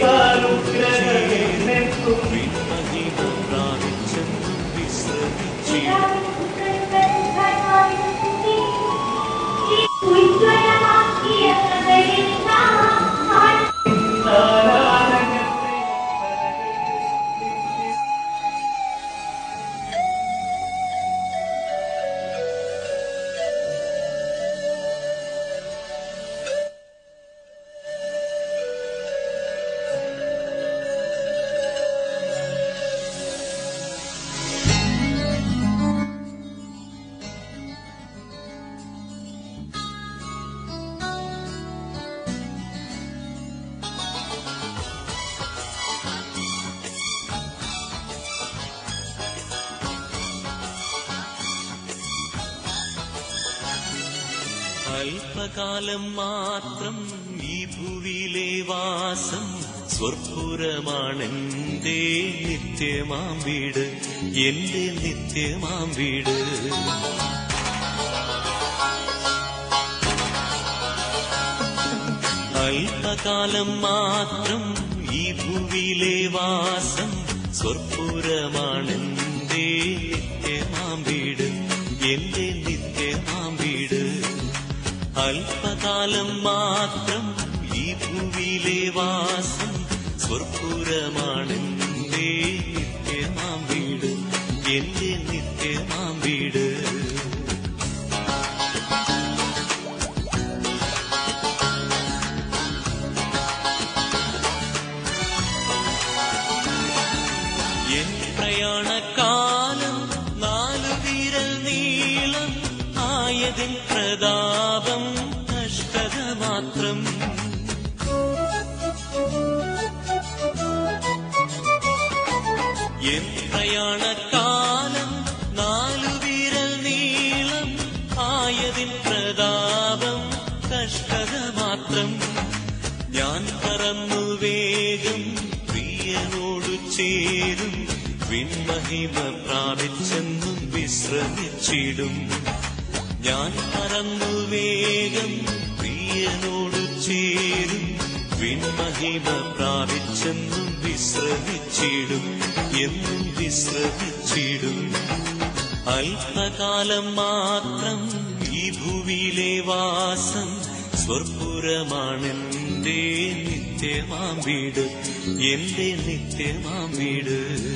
Bye. സ്വർപ്പുരമാണെന്റെ നിത്യമാം വീട് എന്റെ നിത്യമാം വീട്. അല്പകാലം മാത്രം ഈ ഭൂവിയിലെ വാസം സ്വർപ്പുരമാണെന്റെ നിത്യമാം വീട് എന്റെ നിത്യമാം വീട്. അല്പകാലം മാത്രം ഈ ഭൂവിയിലെ വാസം സ്വർപ്പുരമാണെന്റെ നിത്യമാം വീട്. എന്റെ നിത്യമാം വീട്. വിൺമഹിമ പ്രാപിച്ചെന്നും വിശ്രമിച്ചിടും. ഞാൻ പറന്നു വേഗം പ്രിയനോട് ചേരും. വിൺമഹിമ പ്രാപിച്ചെന്നും വിശ്രമിച്ചിടും. എന്നും വിശ്രമിച്ചിടും. അല്പകാലം മാത്രം ഈ ഭൂവിയിലെ വാസം സ്വർപ്പുരമാണെന്റെ നിത്യമാം വീട്. എന്റെ നിത്യമാം വീട്.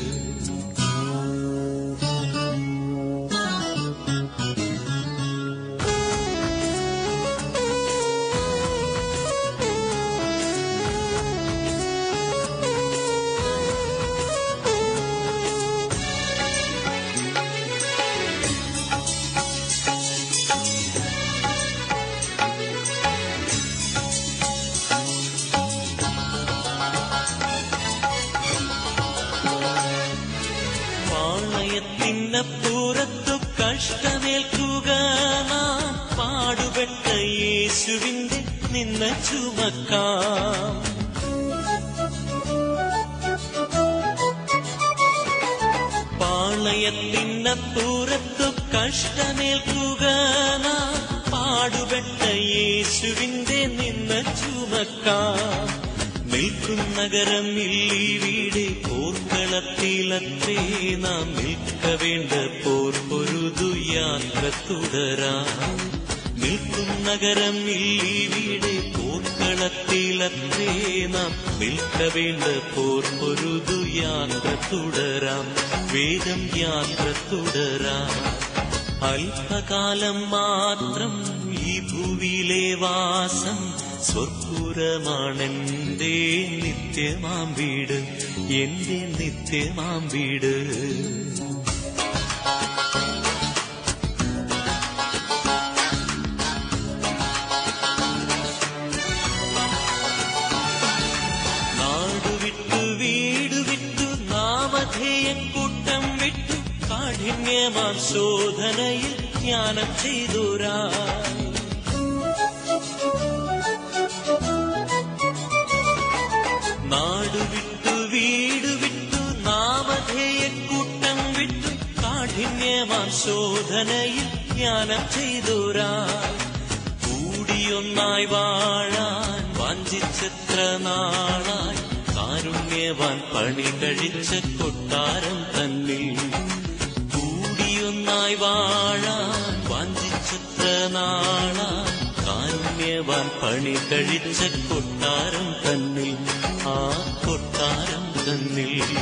നഗരം വീട് പോർക്കളത്തിലത്തേ നാം നിൽക്ക വേണ്ട പോർ പൊരുതു യാത്ര തുടരാം. നിൽക്കും നഗരം ഇല്ലീവിടെ പോർക്കളത്തിലത്തേ നാം നിൽക്ക വേണ്ട പോർ പൊരുതു യാത്ര തുടരാം. വേദം യാത്ര തുടരാം. അല്പകാലം മാത്രം ഈ ഭൂവിയിലെ വാസം സ്വർപ്പുരമാണെന്റെ നിത്യമാം വീട് എന്റെ നിത്യമാം വീട്. വിട്ടു കൂട്ടം വിട്ടു ശോധനയിൽ ജ്ഞാനം ചെയ്തുരാ. കാഠിന്യമാം ശോധനയിൽ ജ്ഞാനം ചെയ്തുരാ. കൂടിയൊന്നായി വാഴാൻ വഞ്ചിച്ചെത്ര നാളായി. കാരുണ്യവാൻ പണി കഴിച്ച കൊട്ടാരം തന്നിൽ. കൂടിയൊന്നായി വാഴാൻ വഞ്ചിച്ചെത്ര നാളായി. കാരുണ്യവാൻ പണി കഴിച്ച കൊട്ടാരം തന്നിൽ. ആ കൊട്ടാരം തന്നിൽ.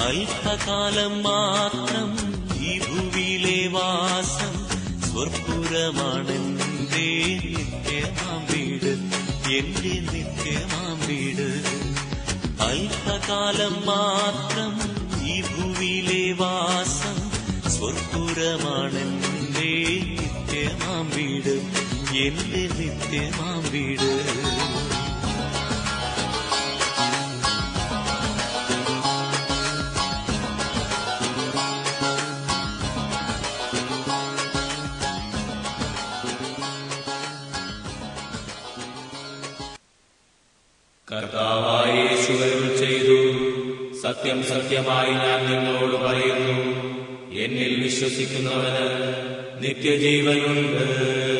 അല്പകാലം മാത്രം സ്വർപ്പുരമാണെന്റെ നിത്യമാം വീട് എന്റെ നിത്യമാം അല്പകാലം മാത്രം ഈ ഭൂവിയിലെ വാസം സ്വർപ്പുരമാണെന്റെ നിത്യമാം വീട് എന്റെ നിത്യമാം സത്യം സത്യമായി ഞാൻ നിങ്ങളോട് പറയുന്നു. എന്നിൽ വിശ്വസിക്കുന്നവന് നിത്യജീവനുണ്ട്.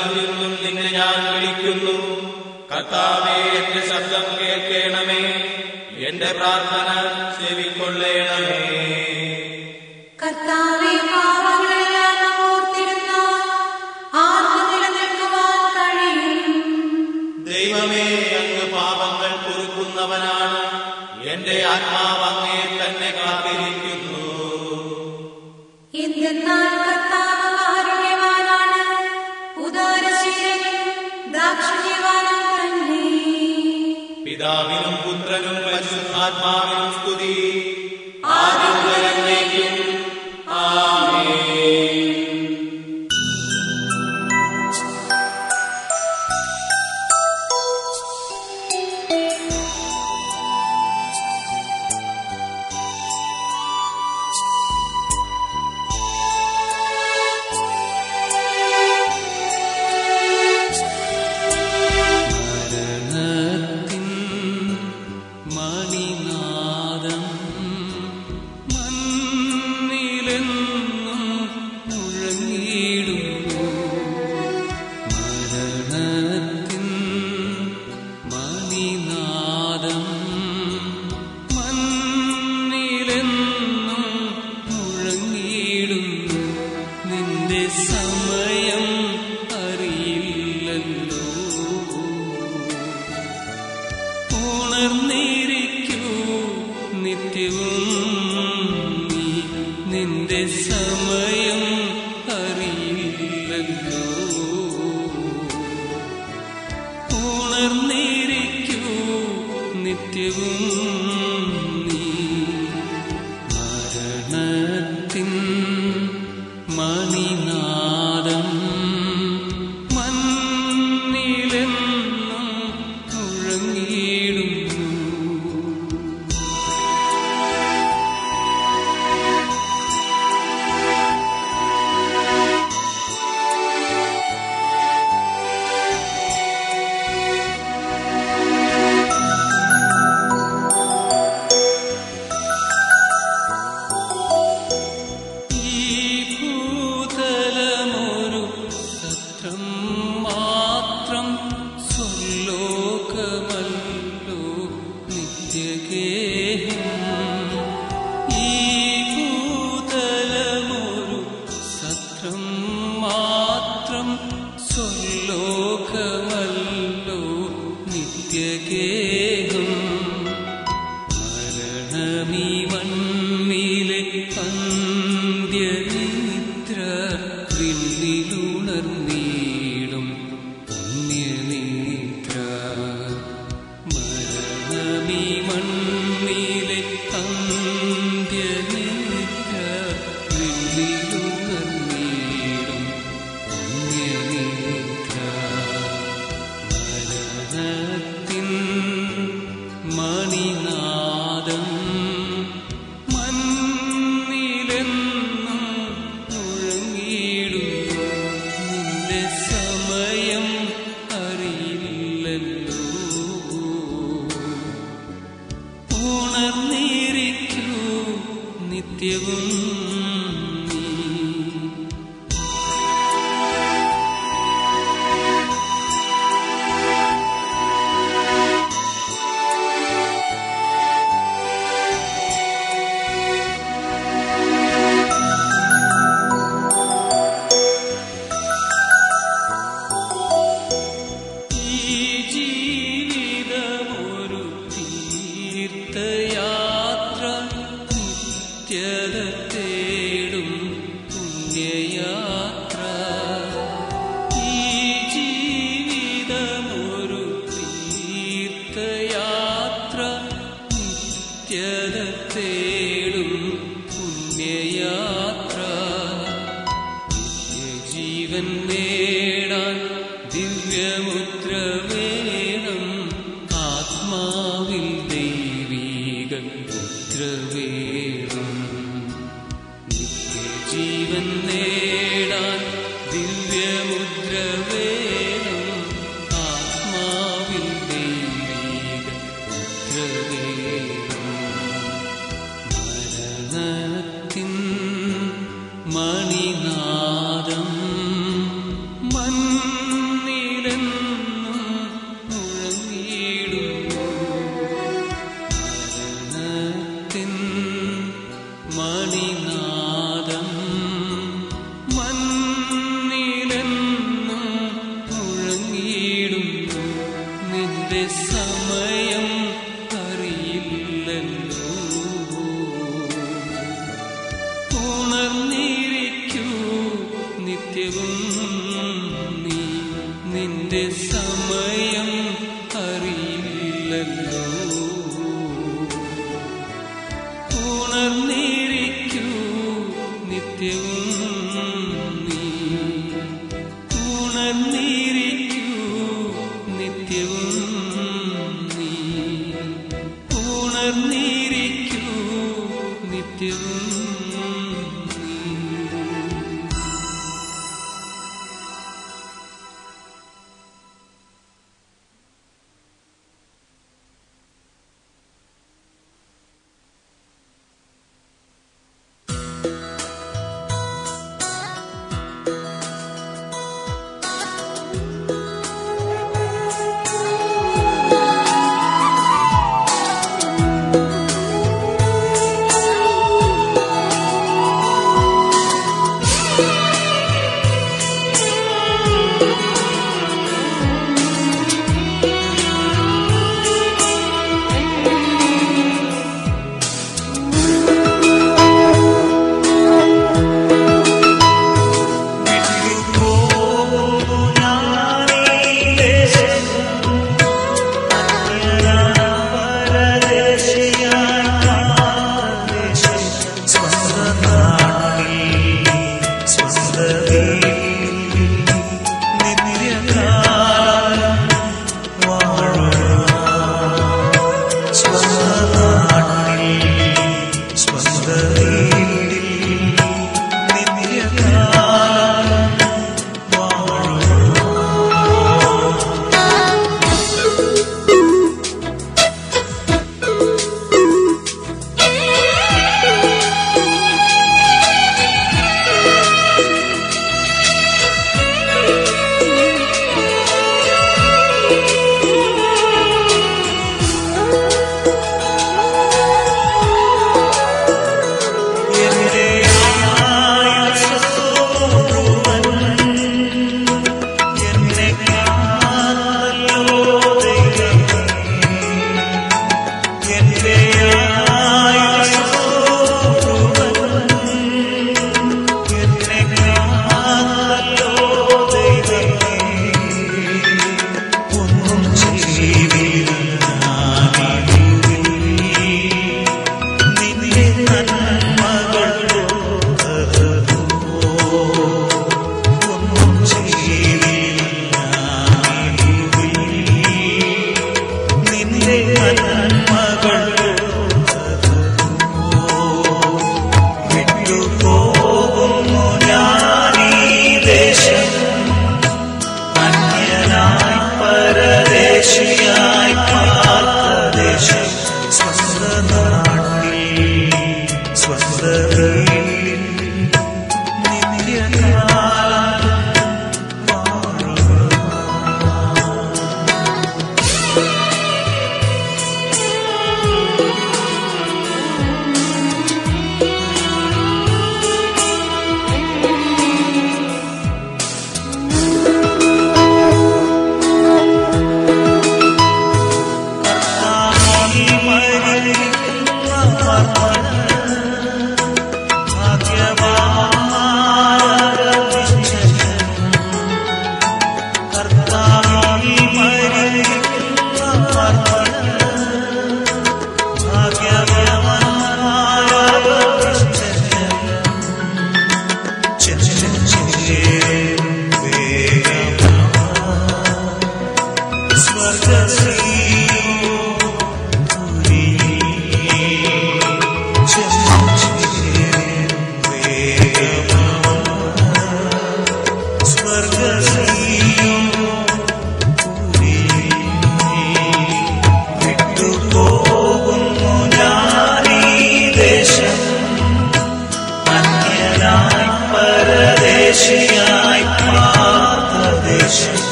പരലോകത്തിൽ നിന്നും നിന്നെ ഞാൻ വിളിക്കുന്നു. കർത്താവേ എന്റെ ശബ്ദം കേൾക്കണമേ. എന്റെ പ്രാർത്ഥന ചെവിക്കൊള്ളണമേ. കർത്താവേ പാപങ്ങളെല്ലാം ഓർത്തിരുന്ന ആർക്കും നിലനിൽക്കുവാൻ ദൈവമേ അങ്ങ് പാപങ്ങൾ പൊറുക്കുന്നവനാണ്. എന്റെ ആത്മാവ് ആത്മാവിനും സ്തുതി Sir.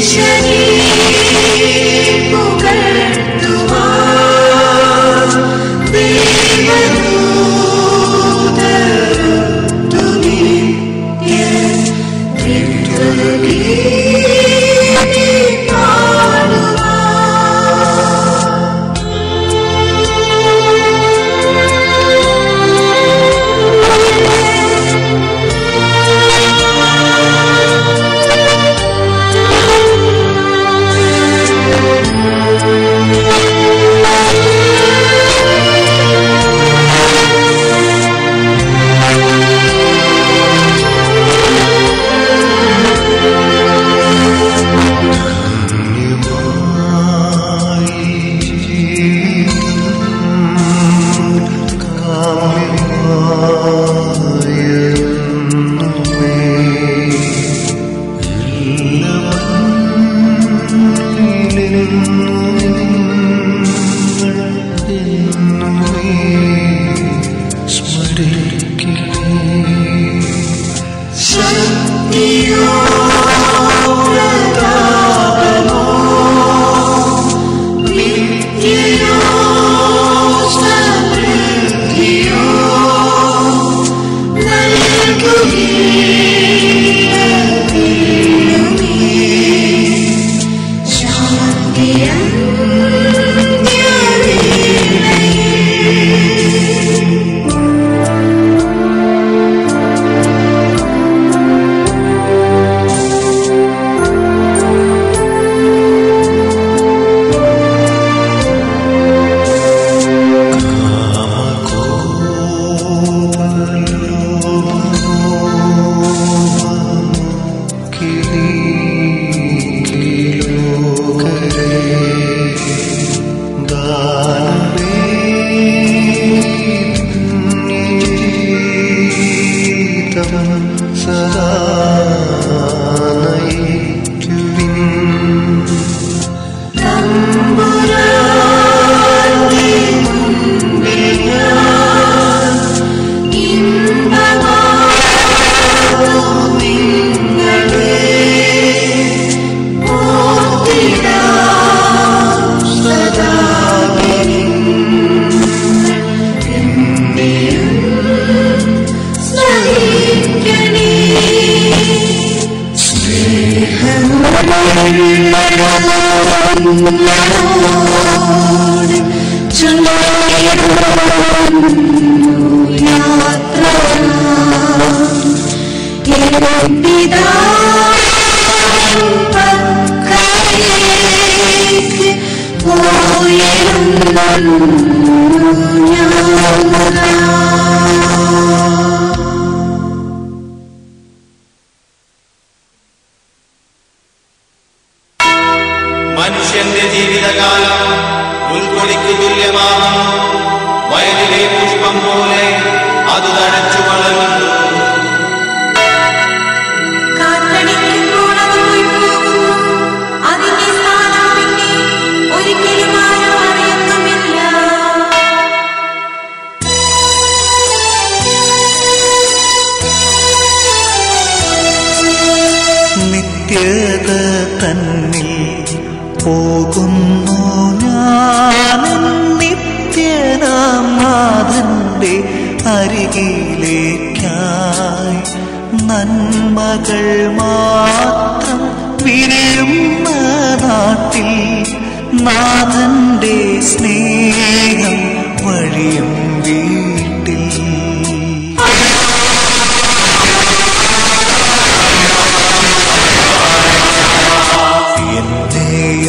should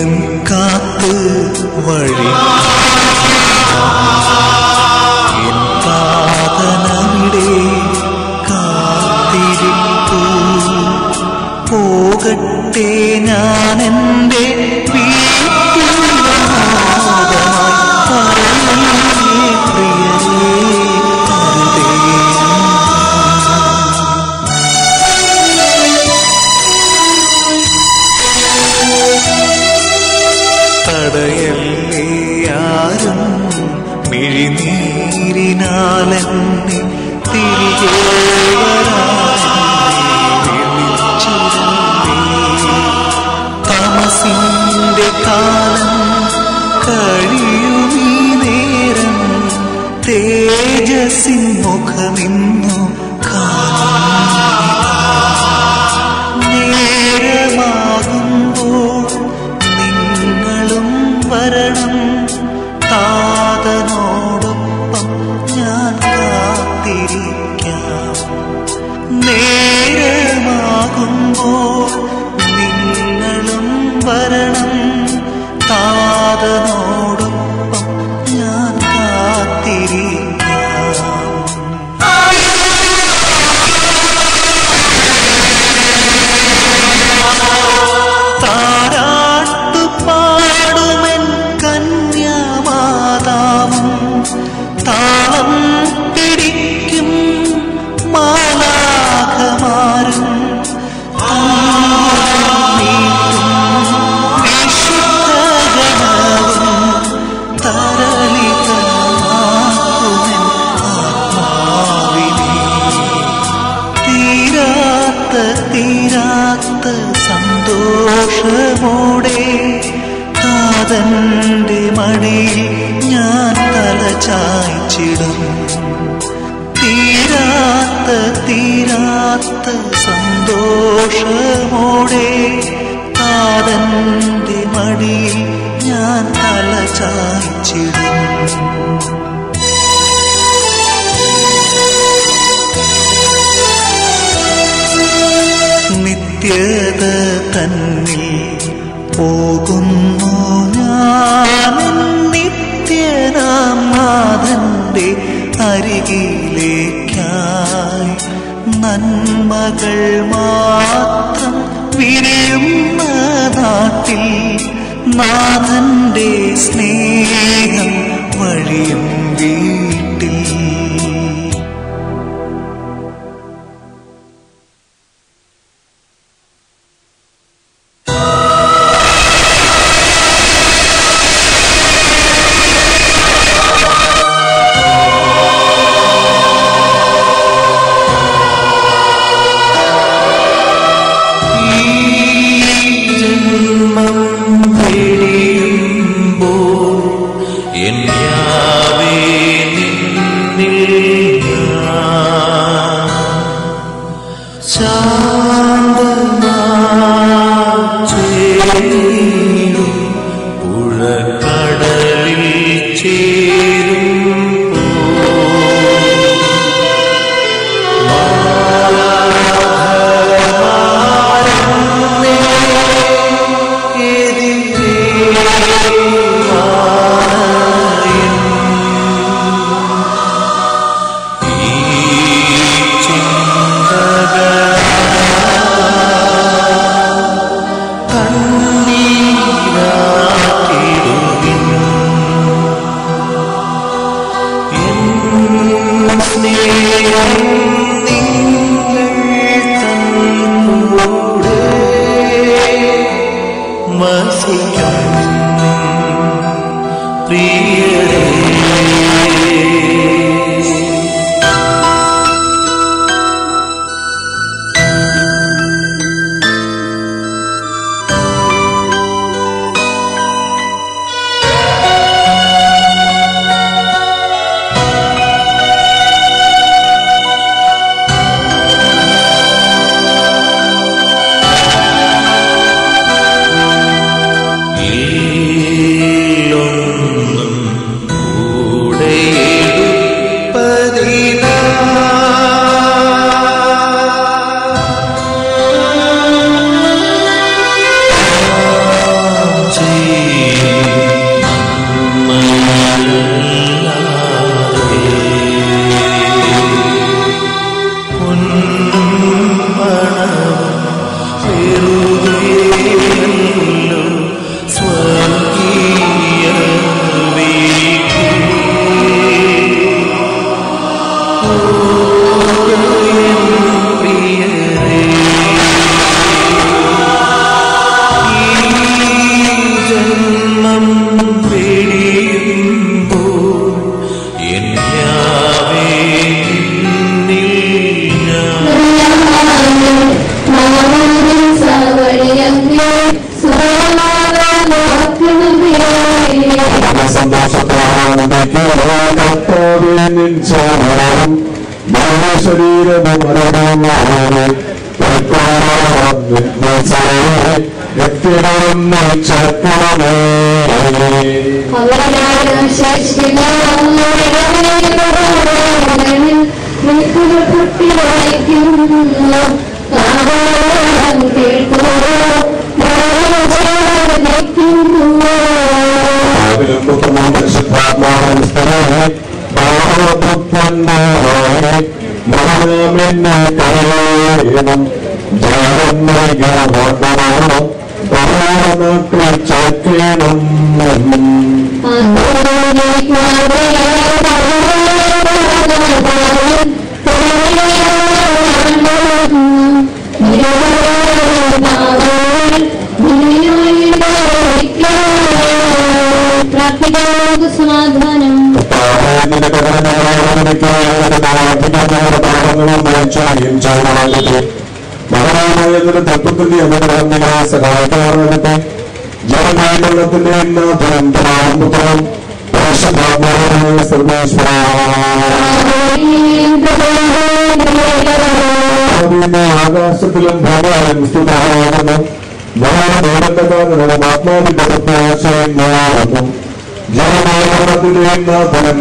വീണ്ടും കാത്ത് വഴി. കാതനവിടെ കാത്തിരിപ്പൂ പോകട്ടെ ഞാനെന്ന് താനെന്നെ തിരികെ താമസിന്റെ കാലം കഴിയുമീ നേരം തേജസിൻ മുഖമിന്നു സമസ്ത സന്തോഷമോടെ താതന്റെ മടിയിൽ ഞാൻ തല ചായ്ച്ചിടും നിത്യത തന്നിൽ പോകുന്നു ഞാൻ. നിത്യനാമാതന്റെ അരികിലേക്കായി നന്മകൾ മാത്രം വിരിയുന്ന നാട്ടിൽ നാഥന്റെ സ്നേഹം വഴിയും വീ ചക്കണം പ്രാർത്ഥിക്കാവുന്ന സമാധാനം തത്വത്തിന്റെ അപകടങ്ങളെ സഹായിക്കാറുണ്ട് ജനമാനത്തിന്റെ എല്ലാ പരമ്പരാമുത്തരം സർവേശ്വര പിന്നെ ആകാശത്തിലും ഭഗവാൻ സ്തുതാകുന്നു ഞാനും ആത്മാവിന്റെ പ്രത്യാശയം ഞാനും ജനമാനത്തിന്റെ എല്ലാ ഫലം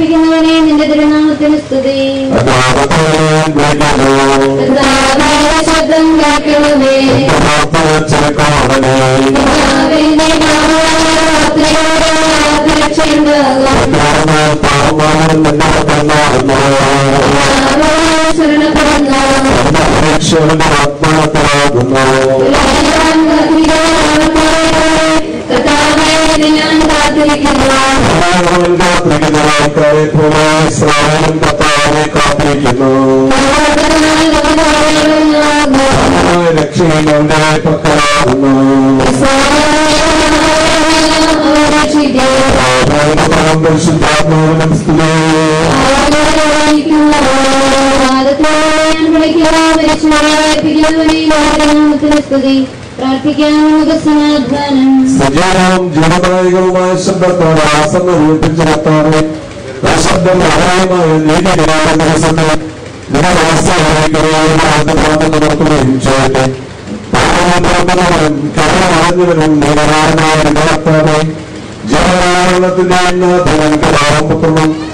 ഉയർപ്പിക്കുന്നവനെ നിന്റെ തിരുനാമത്തിന് സ്തുതി. ശബ്ദം കേൾക്കണമേ. കർത്താവിന്റെ നാമത്തിൽ രക്ഷയുണ്ടാകും കർത്താവേ, ശരണപ്പെടുന്നു കർത്താവേ, ഇത് ഞാൻ കാത്തിരിക്കുന്നു കാത്തിരിക്കുന്നു രക്ഷയിലെ പക്കലാകുന്നു പരിശുദ്ധാത്മാവിനും സ്തുതി പ്രാർത്ഥിക്കാൻ സമാധാനം സജീവവും ജീവദായികവുമായ ശബ്ദത്തോടെ ആസന്ന വീട്ടിച്ചു നിർത്താറ് ശബ്ദം മഹായമായ നീതി നിരായ ദിവസത്തിൽ നിങ്ങൾ നിരനാരനായ നിലനിർത്താതെ ജീവനാരണത്തിന്റെ ധനം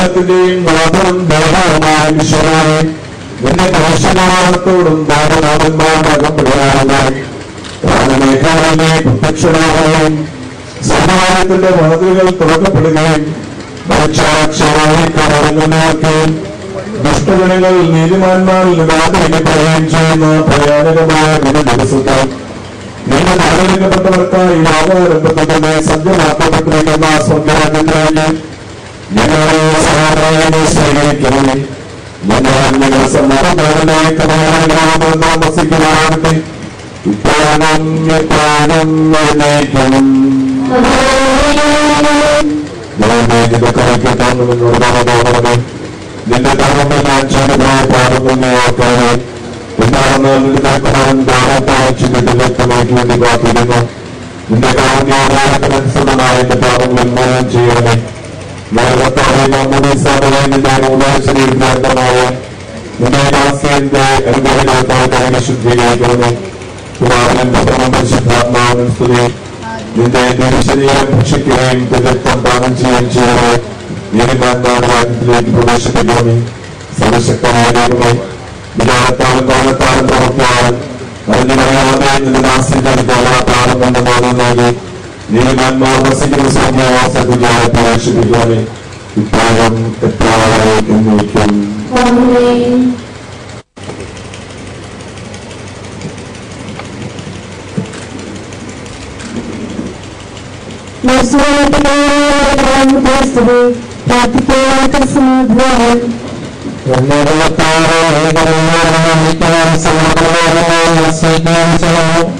സമാജത്തിന്റെയും നാഥനും ദേവമായ ഈശ്വരനെ നിന്റെ ദോഷനാഥത്തോടും ദാനനാഥന്മാരുടെ അകപ്പെടുവാനായി പ്രാണമേഖലയിലെ പ്രത്യക്ഷനാവുകയും സമാജത്തിന്റെ വാതിലുകൾ തുറക്കപ്പെടുകയും മോക്ഷാക്ഷരമായി കടന്നുനോക്കുകയും ദുഷ്ടജനങ്ങൾ നീതിമാന്മാരിൽ നിരാകരിക്കപ്പെടുകയും ചെയ്യുന്ന ഭയാനകമായ ദിന ദിവസത്തിൽ നിങ്ങൾ ആദരിക്കപ്പെട്ടവർക്കായി ലോകാരംഭത്തിൽ തന്നെ സജ്ജമാക്കപ്പെട്ടിരിക്കുന്ന സ്വർഗരാജ്യത്തിലേക്ക് ഞങ്ങളെ സഹായനെ സ്വീകരിക്കണമേ ഞങ്ങൾ സമാധാനമായി കഥാഗ്രഹം താമസിക്കുവാനാകട്ടെ ഇപ്പോഴും എപ്പോഴും നിർണയിക്കണം നിന്റെ കർമ്മ ഞാൻ ചെയ്തതായ പാടുന്ന ഓർക്കാതെ നിന്റെ കർമ്മം ദാനത്താഴ്ചിട്ട് വ്യക്തമാക്കി വേണ്ടി കാത്തിരുന്നു നിന്റെ കാരണാനുസൃതമായ എന്റെ പാപങ്ങൾ മോചനം ചെയ്യണമേ. ലോകത്തായ നമ്മുടെ സഭയെ നിന്റെ മൂലാശരീരമായ നിന്റെ ദാസ്യന്റെ അനുഗ്രഹത്താൽ ശുദ്ധീകരിക്കണമേ പുരാണന്റെ പരിശുദ്ധാത്മാവിനും സ്തുതി നിന്റെ തിരുശരീരം ഭക്ഷിക്കുകയും രക്തം ദാനം ചെയ്യുകയും ചെയ്യണമേ നീതിമാന്മാരുടെ രാജ്യത്തിലേക്ക് പ്രവേശിപ്പിക്കണമേ സർവശക്തമായ ദൈവമേ വിചാരത്താലും കാലത്താലും പ്രവർത്തിയാലും അറിഞ്ഞുപറയാതെ നിന്റെ ദാസ്യത്തിന് കാലത്താലും കൊണ്ട് മാനം നൽകി Névében a szigerizálni azt, hogy ugye a második valami utárom, a pályáig, emlékem. Amen. Nervatara, Nervatara, Nervatara, Nervatara, Nervatara, Nervatara,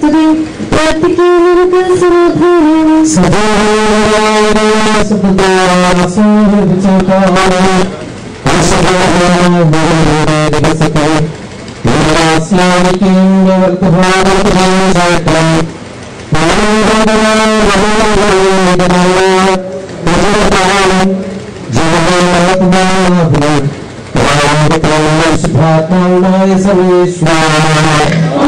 सदे पथ की निर्गल स्वरूप सदा सदा सूर्य चौकारे असदा बरद सके मेरा स्नान की वर्त भारत की जाटे सर्वेश्वर